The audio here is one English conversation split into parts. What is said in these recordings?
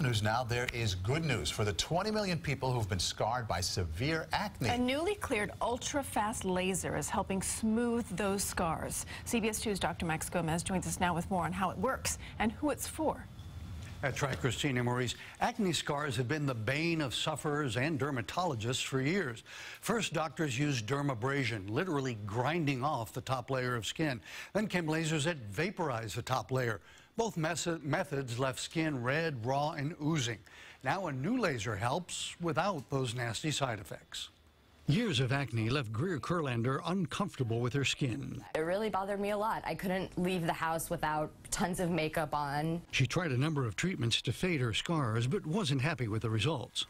News now, there is good news for the 20 million people who've been scarred by severe acne. A newly cleared ultra-fast laser is helping smooth those scars. CBS 2's Dr. Max Gomez joins us now with more on how it works and who it's for. That's right, Christina Maurice. Acne scars have been the bane of sufferers and dermatologists for years. First, doctors used dermabrasion, literally grinding off the top layer of skin. Then came lasers that vaporize the top layer. Both methods left skin red, raw, and oozing. Now a new laser helps without those nasty side effects. Years of acne left Greer Kurlander uncomfortable with her skin. It really bothered me a lot. I couldn't leave the house without tons of makeup on. She tried a number of treatments to fade her scars, but wasn't happy with the results.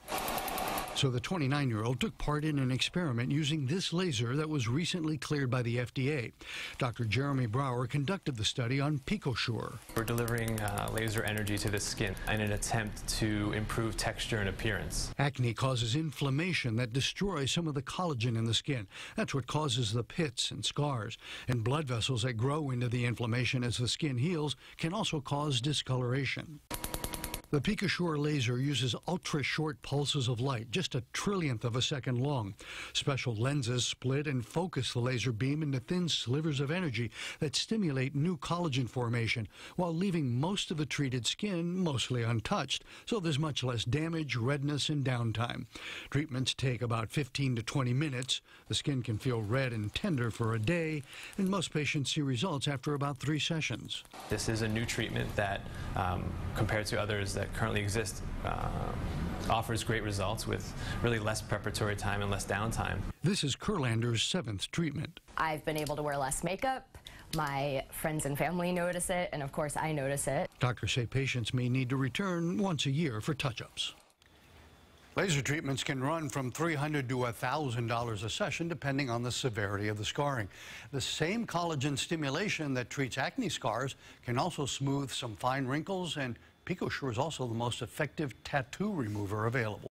So the 29-year-old took part in an experiment using this laser that was recently cleared by the FDA. Dr. Jeremy Brauer conducted the study on PicoSure. We're delivering uh, laser energy to the skin in an attempt to improve texture and appearance. Acne causes inflammation that destroys some of the collagen in the skin. That's what causes the pits and scars. And blood vessels that grow into the inflammation as the skin heals can also cause discoloration. The PicoSure laser uses ultra-short pulses of light, just a trillionth of a second long. Special lenses split and focus the laser beam into thin slivers of energy that stimulate new collagen formation while leaving most of the treated skin mostly untouched, so there's much less damage, redness, and downtime. Treatments take about 15 to 20 minutes. The skin can feel red and tender for a day, and most patients see results after about three sessions. This is a new treatment that, um, compared to others that currently exist uh, offers great results with really less preparatory time and less downtime. This is Kurlander's seventh treatment. I've been able to wear less makeup. My friends and family notice it, and of course I notice it. Doctors say patients may need to return once a year for touch-ups. Laser treatments can run from 300 to $1,000 a session depending on the severity of the scarring. The same collagen stimulation that treats acne scars can also smooth some fine wrinkles and PicoSure is also the most effective tattoo remover available.